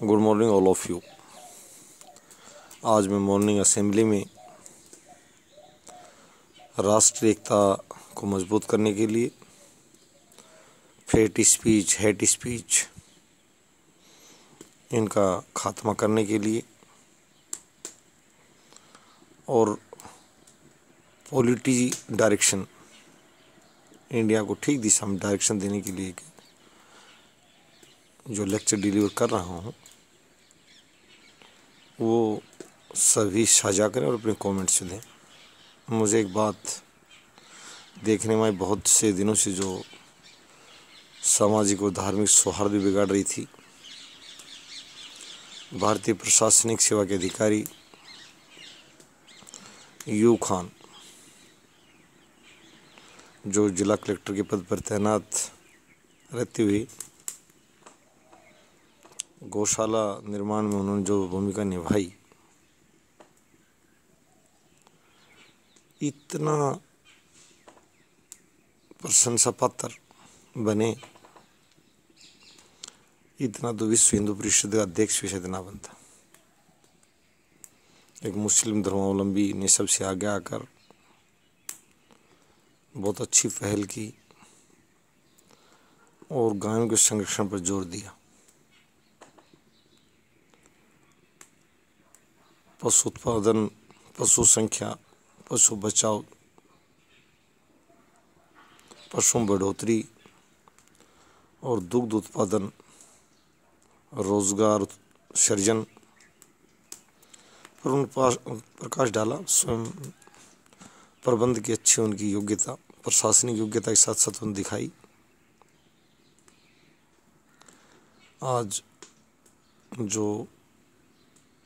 Good morning all of you आज मैं morning assembly में राष्ट्रीय एकता को मज़बूत करने के लिए फेट स्पीच हेट स्पीच इनका खात्मा करने के लिए और पॉलिटी डायरेक्शन इंडिया को ठीक दिशा में डायरेक्शन देने के लिए जो लेक्चर डिलीवर कर रहा हूँ, वो सभी साझा करें और अपने कमेंट्स दें मुझे एक बात देखने में बहुत से दिनों से जो सामाजिक और धार्मिक सौहार्द बिगाड़ रही थी। भारतीय प्रशासनिक सेवा के अधिकारी यू खान, जो जिला कलेक्टर के पद पर तैनात रहते हुए गौशाला निर्माण में उन्होंने जो भूमिका निभाई, इतना प्रशंसा पात्र बने, इतना तो विश्व हिंदू परिषद का अध्यक्ष भी शायद ना बनता। एक मुस्लिम धर्मावलंबी ने सबसे आगे आकर बहुत अच्छी पहल की और गायों के संरक्षण पर ज़ोर दिया। पशु उत्पादन, पशु संख्या, पशु बचाव, पशु बढ़ोतरी और दुग्ध उत्पादन, रोज़गार, सृजन पर उन प्रकाश डाला। स्वयं प्रबंध की अच्छी उनकी योग्यता, प्रशासनिक योग्यता के साथ साथ उन्हें दिखाई। आज जो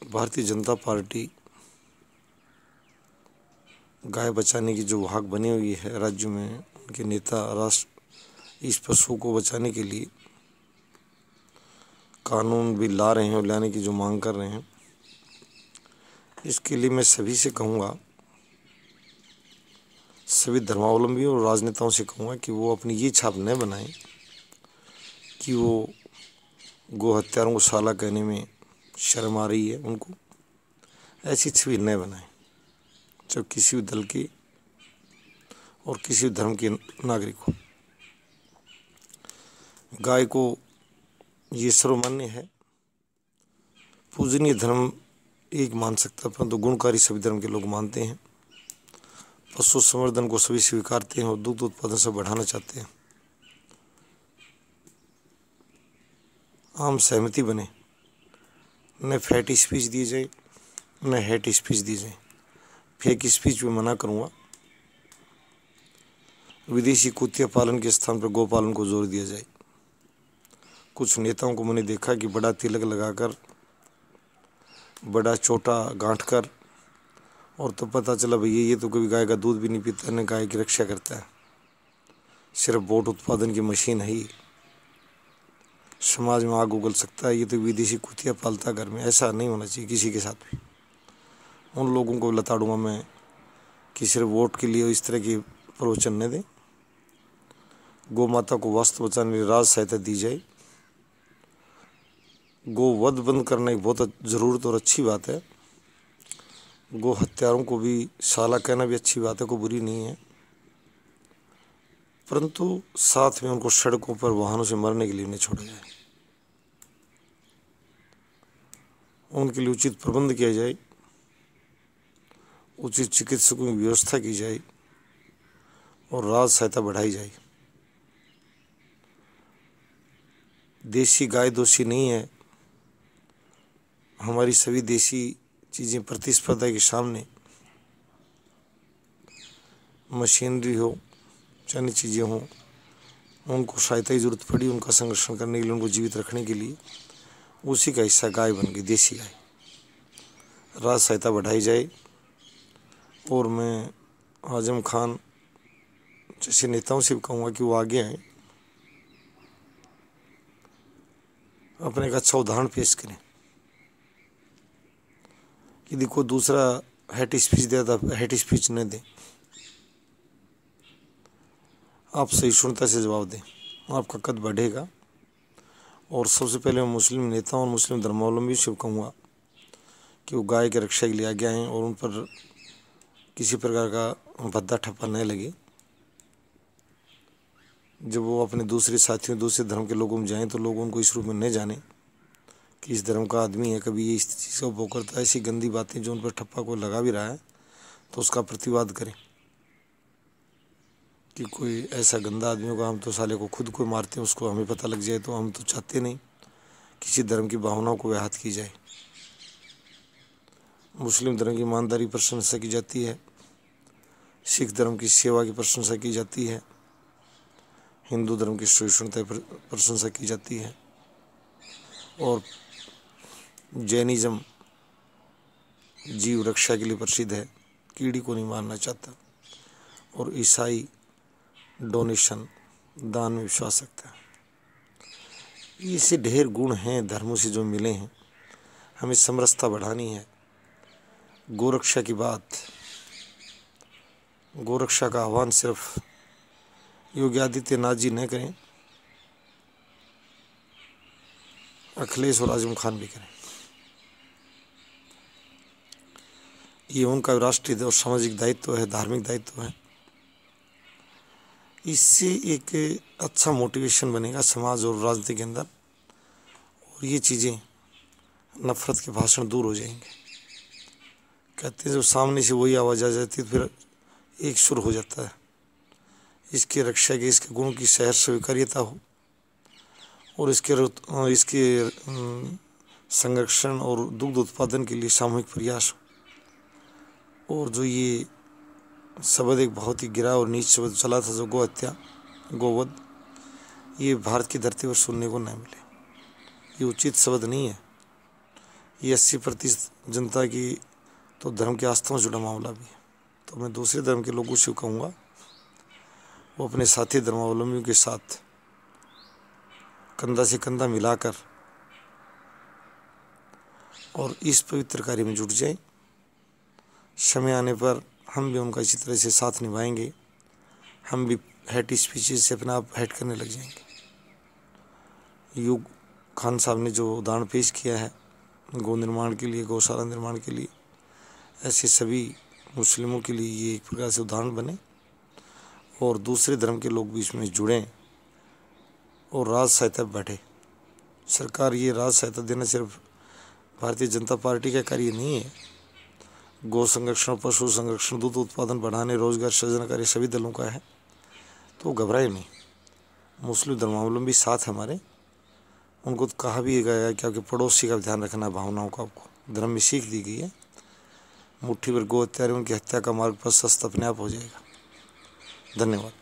भारतीय जनता पार्टी गाय बचाने की जो भाग बनी हुई है राज्य में, उनके नेता, राष्ट्र, इस पशु को बचाने के लिए कानून भी ला रहे हैं और लाने की जो मांग कर रहे हैं। इसके लिए मैं सभी से कहूँगा, सभी धर्मावलंबी और राजनेताओं से कहूँगा कि वो अपनी ये छाप न बनाएँ कि वो गो हत्यारों को साला कहने में शर्म आ रही है उनको। ऐसी छवि न बनाए जब किसी भी दल के और किसी भी धर्म के नागरिक हो। गाय को ये सर्वमान्य है, पूजनीय धर्म एक मान सकता है, परंतु गुणकारी सभी धर्म के लोग मानते हैं। पशु संवर्धन को सभी स्वीकारते हैं और दुग्ध उत्पादन से बढ़ाना चाहते हैं। आम सहमति बने। न फैट स्पीच दी जाए न हेट स्पीच दी जाए फेक स्पीच में मना करूँगा। विदेशी कुतिया पालन के स्थान पर गोपालन को ज़ोर दिया जाए। कुछ नेताओं को मैंने देखा कि बड़ा तिलक लगाकर, बड़ा छोटा गांठ कर, और तो पता चला भैया, ये तो कभी गाय का दूध भी नहीं पीता, न गाय की रक्षा करता है। सिर्फ़ वोट उत्पादन की मशीन है ही समाज में आग उगल सकता है, ये तो विदेशी कुतिया पालता घर में। ऐसा नहीं होना चाहिए किसी के साथ भी। उन लोगों को लताड़ूँगा मैं कि सिर्फ़ वोट के लिए इस तरह की प्रवचन न दें। गौ माता को वास्तव बचाने राज सहायता दी जाए। गो वध बंद करना एक बहुत ज़रूरत और अच्छी बात है। गो हत्यारों को भी, साला कहना भी अच्छी बात है, कोई बुरी नहीं है। परंतु साथ में उनको सड़कों पर वाहनों से मरने के लिए नहीं छोड़ा जाए। उनके लिए उचित प्रबंध किया जाए। उचित चिकित्सकों की व्यवस्था की जाए और राज सहायता बढ़ाई जाए। देसी गाय दोषी नहीं है। हमारी सभी देसी चीज़ें प्रतिस्पर्धा के सामने मशीनरी हो अन्य चीज़ें हों। उनको सहायता की ज़रूरत पड़ी उनका संरक्षण करने के लिए, उनको जीवित रखने के लिए। उसी का हिस्सा गाय बन गई देसी गाय। राज सहायता बढ़ाई जाए। और मैं आज़म खान जैसे नेताओं से भी कहूँगा कि वो आगे आए। अपने एक अच्छा उदाहरण पेश करें। यदि कोई दूसरा हेट स्पीच देता हेट स्पीच न दें। आप सहिष्णुता से जवाब दें। आपका कद बढ़ेगा। और सबसे पहले मैं मुस्लिम नेताओं और मुस्लिम धर्मावलंबी से कहूँगा कि वो गाय की रक्षा के लिए आगे आएँ और उन पर किसी प्रकार का भद्दा ठप्पा नहीं लगे। जब वो अपने दूसरे साथियों, दूसरे धर्म के लोगों में जाएँ तो लोग उनको इस रूप में नहीं जाने कि इस धर्म का आदमी है। कभी ये इस चीज़ का उपभोग करता है, ऐसी गंदी बातें जो उन पर ठप्पा को लगा भी रहा है तो उसका प्रतिवाद करें। कि कोई ऐसा गंदा आदमी होगा, हम तो साले को खुद को मारते हैं, उसको हमें पता लग जाए तो हम तो चाहते नहीं किसी धर्म की भावनाओं को व्याहत की जाए। मुस्लिम धर्म की ईमानदारी प्रशंसा की जाती है, सिख धर्म की सेवा की प्रशंसा की जाती है, हिंदू धर्म की सहिष्णुता की प्रशंसा की जाती है, और जैनिज़्म जीव रक्षा के लिए प्रसिद्ध है, कीड़ी को नहीं मारना चाहता, और ईसाई डोनेशन दान में विश्वास रखता है। ऐसे ढेर गुण हैं, धर्मों से जो मिले हैं। हमें समरसता बढ़ानी है। गोरक्षा की बात। गोरक्षा का आह्वान सिर्फ़ योगी आदित्यनाथ जी न करें। अखिलेश और आज़म खान भी करें। ये उनका राष्ट्रीय और सामाजिक दायित्व है, धार्मिक दायित्व है। इससे एक अच्छा मोटिवेशन बनेगा समाज और राजनीति के अंदर। और ये चीज़ें नफ़रत के भाषण दूर हो जाएँगे। कहते हैं, जब सामने से वही आवाज़ आ जाती है तो फिर एक सुर हो जाता है। इसकी रक्षा के, इसके गुणों की सहर स्वीकार्यता हो। और इसके इसके संरक्षण और दुग्ध उत्पादन के लिए सामूहिक प्रयास हो। और जो ये शब्द एक बहुत ही गिरा और नीच शब्द चला था जो गो हत्या गोवध ये भारत की धरती पर सुनने को नहीं मिले। ये उचित शब्द नहीं है। ये अस्सी प्रतिशत जनता की तो धर्म की आस्थाओं से जुड़ा मामला भी है। तो मैं दूसरे धर्म के लोगों से कहूँगा, वो अपने साथी धर्मावलंबियों के साथ कंधा से कंधा मिलाकर और इस पवित्र कार्य में जुट जाए। समय आने पर हम भी उनका इसी तरह से साथ निभाएँगे। हम भी हेट स्पीचेज से अपना आप हेट करने लग जाएँगे। युग खान साहब ने जो उदाहरण पेश किया है, गौ निर्माण के लिए, गौशाला निर्माण के लिए, ऐसे सभी मुस्लिमों के लिए ये एक प्रकार से उदाहरण बने और दूसरे धर्म के लोग भी इसमें जुड़ें और राज सहायता बैठे। सरकार ये राज सहायता देना सिर्फ़ भारतीय जनता पार्टी का कार्य नहीं है गौ संरक्षण पशु संरक्षण, दूध उत्पादन बढ़ाने, रोज़गार सृजन कार्य सभी दलों का है। तो घबराए नहीं। मुस्लिम धर्मावलंबी साथ हमारे। उनको तो कहा भी गया कि आपके पड़ोसी का ध्यान रखना, भावनाओं का आपको धर्म में सीख दी गई है। मुट्ठी पर गो हत्या उनकी हत्या का मार्ग प्रशस्त अपने आप हो जाएगा। धन्यवाद।